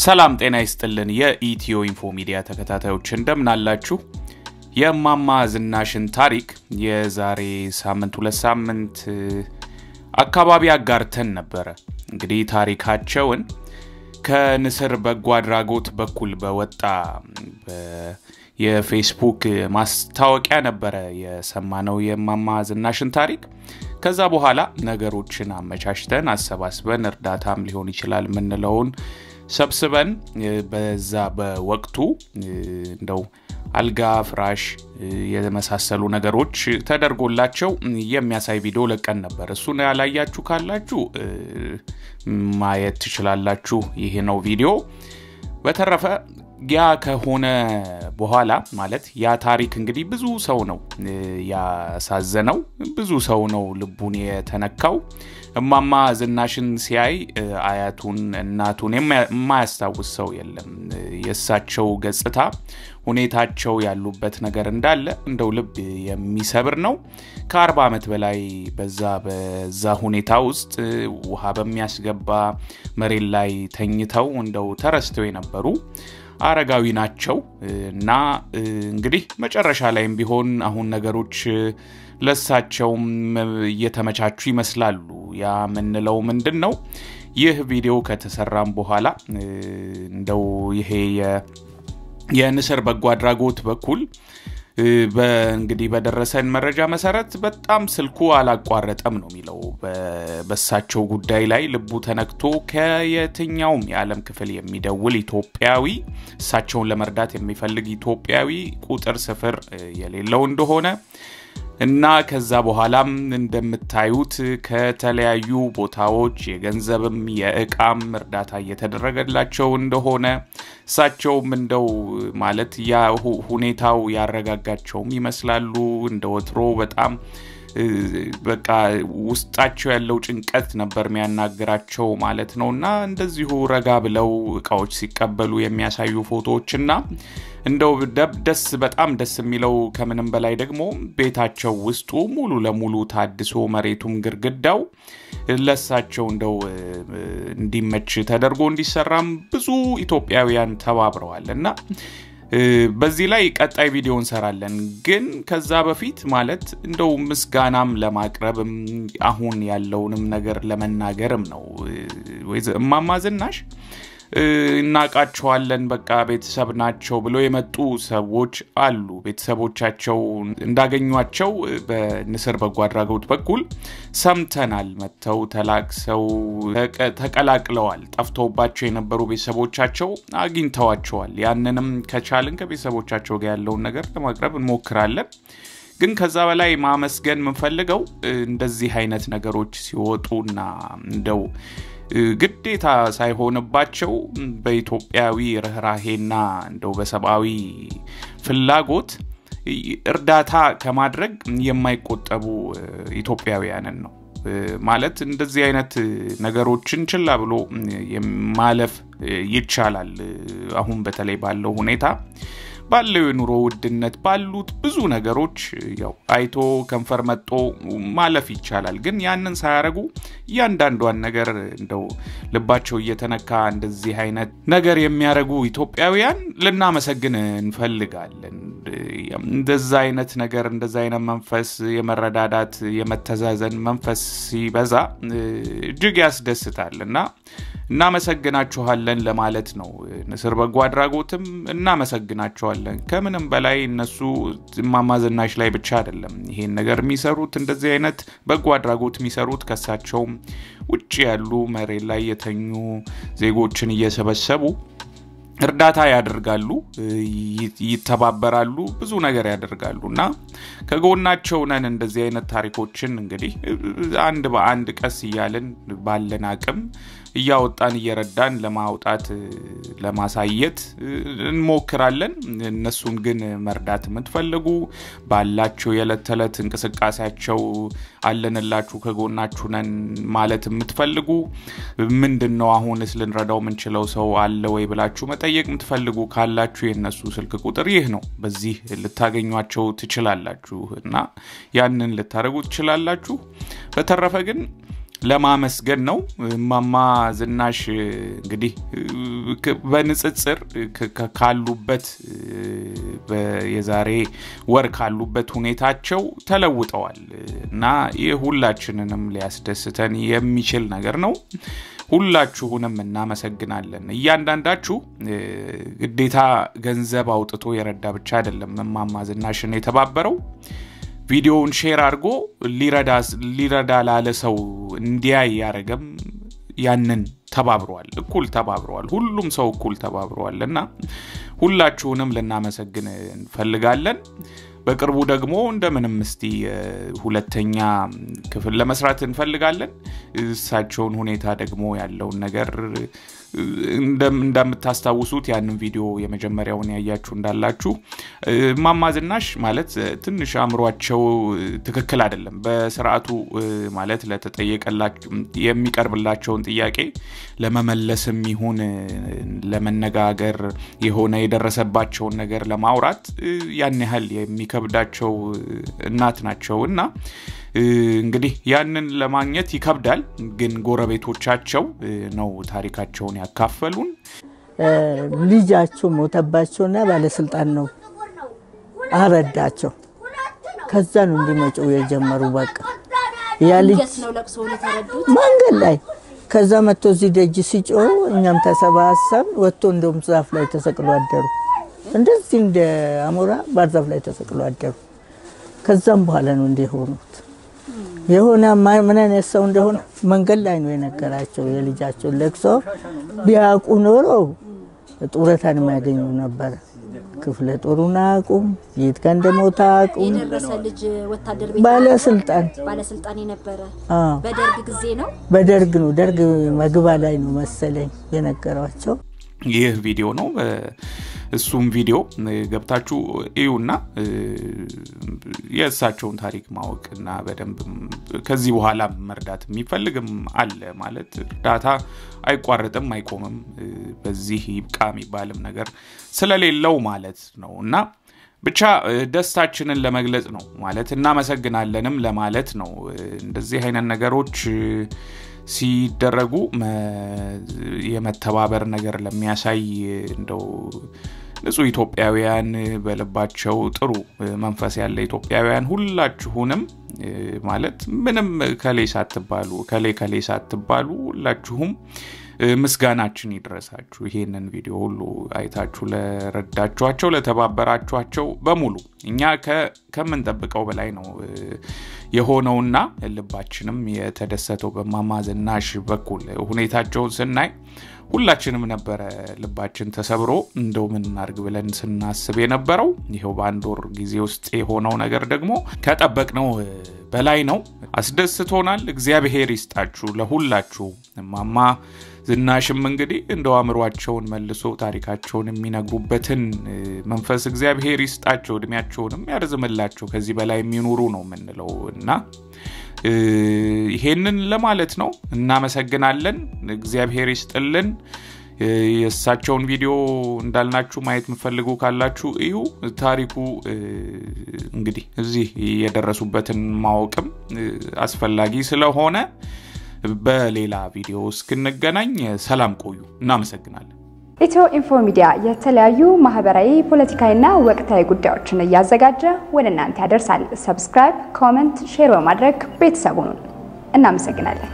ሰላም ጤና ይስጥልን። የኢትዮ ኢንፎ ሚዲያ ተከታታዮች እንደምን አላችሁ? የእማማ ዝናሽን ታሪክ የዛሬ ሳምንት ሁለት ሳምንት አካባቢ አጋርተን ነበረ። እንግዲህ ታሪካቸውን ከንስር በጎ አድራጎት በኩል በወጣ የፌስቡክ ማስታወቂያ ነበረ የሰማነው የእማማ ዝናሽን ታሪክ። ከዛ በኋላ ነገሮችን አመቻችተን አሰባስበን እርዳታም ሊሆን ይችላል የምንለውን ሰብስበን በዛ በወቅቱ እንደው አልጋ፣ ፍራሽ የመሳሰሉ ነገሮች ተደርጎላቸው የሚያሳይ ቪዲዮ ለቀን ነበር። እሱን ያላያችሁ ካላችሁ ማየት ትችላላችሁ። ይሄ ነው ቪዲዮ። በተረፈ ያ ከሆነ በኋላ ማለት ያ ታሪክ እንግዲህ ብዙ ሰው ነው ያሳዘነው፣ ብዙ ሰው ነው ልቡን የተነካው። እማማ ዝናሽን ሲያይ አያቱን እናቱን የማያስታውስ ሰው የለም። የእሳቸው ገጽታ ሁኔታቸው ያሉበት ነገር እንዳለ እንደው ልብ የሚሰብር ነው። ከአርባ ዓመት በላይ በዛ በዛ ሁኔታ ውስጥ ውሃ በሚያስገባ መሬት ላይ ተኝተው እንደው ተረስተው የነበሩ አረጋዊ ናቸው እና እንግዲህ መጨረሻ ላይም ቢሆን አሁን ነገሮች ለሳቸውም እየተመቻቹ ይመስላሉ። ያ የምንለው ምንድን ነው? ይህ ቪዲዮ ከተሰራም በኋላ እንደው ይሄ የንስር በጎ አድራጎት በኩል እንግዲህ በደረሰን መረጃ መሰረት በጣም ስልኩ አላቋረጠም ነው የሚለው። በሳቸው ጉዳይ ላይ ልቡ ተነክቶ ከየትኛውም የዓለም ክፍል የሚደውል ኢትዮጵያዊ እሳቸውን ለመርዳት የሚፈልግ ኢትዮጵያዊ ቁጥር ስፍር የሌለው እንደሆነ እና ከዛ በኋላም እንደምታዩት ከተለያዩ ቦታዎች የገንዘብም የእቃም እርዳታ እየተደረገላቸው እንደሆነ እሳቸውም እንደው ማለት ያ ሁኔታው ያረጋጋቸውም ይመስላሉ። እንደ ወትሮ በጣም በቃ ውስጣቸው ያለው ጭንቀት ነበር የሚያናግራቸው ማለት ነው። እና እንደዚሁ ረጋ ብለው እቃዎች ሲቀበሉ የሚያሳዩ ፎቶዎችና እንደው ደስ በጣም ደስ የሚለው ከምንም በላይ ደግሞ ቤታቸው ውስጡ ሙሉ ለሙሉ ታድሶ መሬቱም ግርግዳው ለሳቸው እንደው እንዲመች ተደርጎ እንዲሰራም ብዙ ኢትዮጵያውያን ተባብረዋል እና በዚህ ላይ ቀጣይ ቪዲዮ እንሰራለን። ግን ከዛ በፊት ማለት እንደው ምስጋናም ለማቅረብም አሁን ያለውንም ነገር ለመናገርም ነው። እማማ ዝናሽ እናውቃቸዋለን፣ በቃ ቤተሰብ ናቸው ብለው የመጡ ሰዎች አሉ። ቤተሰቦቻቸው እንዳገኟቸው በንስር በጎ አድራጎት በኩል ሰምተናል። መጥተው ተላቅሰው ተቀላቅለዋል። ጠፍተውባቸው የነበሩ ቤተሰቦቻቸው አግኝተዋቸዋል። ያንንም ከቻልን ከቤተሰቦቻቸው ጋር ያለውን ነገር ለማቅረብ እንሞክራለን። ግን ከዛ በላይ ማመስገን የምንፈልገው እንደዚህ አይነት ነገሮች ሲወጡና እንደው ግዴታ ሳይሆንባቸው በኢትዮጵያዊ ርኅራሄና እንደው በሰብአዊ ፍላጎት እርዳታ ከማድረግ የማይቆጠቡ ኢትዮጵያውያንን ነው። ማለት እንደዚህ አይነት ነገሮችን ችላ ብሎ ማለፍ ይቻላል። አሁን በተለይ ባለው ሁኔታ ባለው የኑሮ ውድነት ባሉት ብዙ ነገሮች ያው አይቶ ከንፈር መጦ ማለፍ ይቻላል። ግን ያንን ሳያደርጉ እያንዳንዷን ነገር እንደው ልባቸው እየተነካ እንደዚህ አይነት ነገር የሚያደርጉ ኢትዮጵያውያን ልናመሰግን እንፈልጋለን። እንደዛ አይነት ነገር እንደዛ አይነት መንፈስ የመረዳዳት የመተዛዘን መንፈስ ሲበዛ እጅግ ያስደስታል እና እናመሰግናችኋለን ለማለት ነው። ንስር በጎ አድራጎትም እናመሰግናችኋለን። ከምንም በላይ እነሱ እማማ ዝናሽ ላይ ብቻ አይደለም ይሄን ነገር የሚሰሩት እንደዚህ አይነት በጎ አድራጎት የሚሰሩት ከሳቸውም ውጭ ያሉ መሬት ላይ የተኙ ዜጎችን እየሰበሰቡ እርዳታ ያደርጋሉ፣ ይተባበራሉ፣ ብዙ ነገር ያደርጋሉ እና ከጎናቸው ነን። እንደዚህ አይነት ታሪኮችን እንግዲህ አንድ በአንድ ቀስ እያልን ባለን አቅም እያወጣን እየረዳን ለማውጣት ለማሳየት እንሞክራለን። እነሱን ግን መርዳት የምትፈልጉ ባላቸው የዕለት ተዕለት እንቅስቃሴያቸው አለንላችሁ ከጎናችሁ ነን ማለት የምትፈልጉ ምንድን ነው አሁንስ ልንረዳው የምንችለው ሰው አለ ወይ ብላችሁ መጠየቅ የምትፈልጉ ካላችሁ የእነሱ ስልክ ቁጥር ይህ ነው። በዚህ ልታገኟቸው ትችላላችሁ እና ያንን ልታደርጉ ትችላላችሁ። በተረፈ ግን ለማመስገን ነው። እማማ ዝናሽ እንግዲህ በንጽጽር ካሉበት የዛሬ ወር ካሉበት ሁኔታቸው ተለውጠዋል እና ይህ ሁላችንንም ሊያስደስተን የሚችል ነገር ነው። ሁላችሁንም እናመሰግናለን። እያንዳንዳችሁ ግዴታ ገንዘብ አውጥቶ የረዳ ብቻ አይደለም እማማ ዝናሽን የተባበረው ቪዲዮውን share አድርጎ ሊረዳ ላለ ሰው እንዲያይ ያደረገም ያንን ተባብረዋል፣ እኩል ተባብረዋል። ሁሉም ሰው እኩል ተባብረዋል እና ሁላችሁንም ልናመሰግን እንፈልጋለን። በቅርቡ ደግሞ እንደምንም እስቲ ሁለተኛ ክፍል ለመስራት እንፈልጋለን። እሳቸውን ሁኔታ ደግሞ ያለውን ነገር እንደምታስታውሱት ያንን ቪዲዮ የመጀመሪያውን ያያችሁ እንዳላችሁ እማማ ዝናሽ ማለት ትንሽ አእምሯቸው ትክክል አይደለም። በስርዓቱ ማለት የሚቀርብላቸውን ጥያቄ ለመመለስም ይሁን ለመነጋገር የሆነ የደረሰባቸውን ነገር ለማውራት ያን ያህል የሚከብዳቸው እናት ናቸው እና እንግዲህ ያንን ለማግኘት ይከብዳል። ግን ጎረቤቶቻቸው ነው ታሪካቸውን ያካፈሉን። ልጃቸው ሞተባቸውና ባለስልጣን ነው አረዳቸው። ከዛ ነው እንዲመጪው የጀመሩ። በቃ ያ ልጅ መንገድ ላይ ከዛ መጥቶ እዚህ ደጅ ሲጮህ እኛም ተሰባሰብ ወጥቶ እንደውም ዛፍ ላይ ተሰቅሎ አደሩ። እንደዚህ እንደ አሞራ ባህር ዛፍ ላይ ተሰቅሎ አደሩ። ከዛም በኋላ ነው እንዲህ የሆኑት። የሆነ ምን አይነት ሰው እንደሆነ መንገድ ላይ ነው የነገራቸው። የልጃቸውን ለቅሶ ቢያውቁ ኖሮ ጡረታን የሚያገኙ ነበረ። ክፍለ ጦሩን አያውቁም፣ የት ጋር እንደሞተ አያውቁም። የደረሰ ልጅ ወታደር ቤት ባለስልጣን ባለስልጣን የነበረ አዎ፣ በደርግ ጊዜ ነው። በደርግ ነው ደርግ መግባ ላይ ነው መሰለኝ የነገሯቸው። ይህ ቪዲዮ ነው። እሱም ቪዲዮ ገብታችሁ እዩና የእሳቸውን ታሪክ ማወቅ እና በደንብ ከዚህ በኋላ መርዳት የሚፈልግም አለ ማለት እርዳታ አይቋረጥም፣ አይቆምም። በዚህ ይብቃ የሚባልም ነገር ስለሌለው ማለት ነው እና ብቻ ደስታችንን ለመግለጽ ነው ማለት እናመሰግናለንም ለማለት ነው። እንደዚህ አይነት ነገሮች ሲደረጉ የመተባበር ነገር ለሚያሳይ እንደው ንጹህ ኢትዮጵያውያን በልባቸው ጥሩ መንፈስ ያለ ኢትዮጵያውያን ሁላችሁንም ማለት ምንም ከሌ ሳትባሉ ከሌ ከሌ ሳትባሉ ሁላችሁም ምስጋናችን ይድረሳችሁ። ይሄንን ቪዲዮ ሁሉ አይታችሁ ለረዳችኋቸው፣ ለተባበራችኋቸው በሙሉ እኛ ከምንጠብቀው በላይ ነው የሆነውና ልባችንም የተደሰተው በእማማ ዝናሽ በኩል ሁኔታቸውን ስናይ ሁላችንም ነበረ ልባችን ተሰብሮ እንደው ምን እናርግ ብለን ስናስብ የነበረው ይኸው በአንድ ወር ጊዜ ውስጥ የሆነው ነገር ደግሞ ከጠበቅነው በላይ ነው። አስደስቶናል። እግዚአብሔር ይስጣችሁ ለሁላችሁ። እማማ ዝናሽም እንግዲህ እንደው አእምሯቸውን መልሶ ታሪካቸውን የሚነግሩበትን መንፈስ እግዚአብሔር ይስጣቸው፣ እድሜያቸውንም ያርዝምላቸው፣ ከዚህ በላይ የሚኖሩ ነው የምንለው እና ይሄንን ለማለት ነው። እናመሰግናለን። እግዚአብሔር ይስጥልን። የእሳቸውን ቪዲዮ እንዳልናችሁ ማየት የምፈልጉ ካላችሁ እዩ። ታሪኩ እንግዲህ እዚህ የደረሱበትን ማወቅም አስፈላጊ ስለሆነ በሌላ ቪዲዮ እስክንገናኝ ሰላም ቆዩ። እናመሰግናለን። ኢትዮ ኢንፎ ሚዲያ የተለያዩ ማህበራዊ፣ ፖለቲካዊና ወቅታዊ ጉዳዮችን እያዘጋጀ ወደ እናንተ ያደርሳል። subscribe፣ comment፣ share በማድረግ ቤተሰቡን እናመሰግናለን።